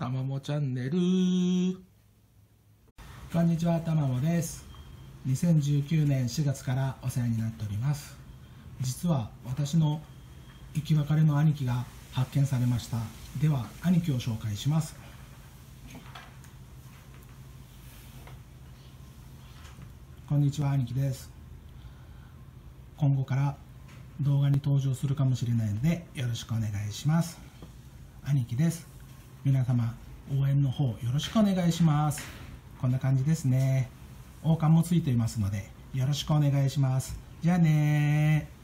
たまもチャンネル。こんにちはたまもです。2019年4月からお世話になっております。実は私の生き別れの兄貴が発見されました。では兄貴を紹介します。こんにちは兄貴です。今後から動画に登場するかもしれないのでよろしくお願いします。兄貴です。皆様応援の方よろしくお願いします。こんな感じですね。王冠もついていますのでよろしくお願いします。じゃあね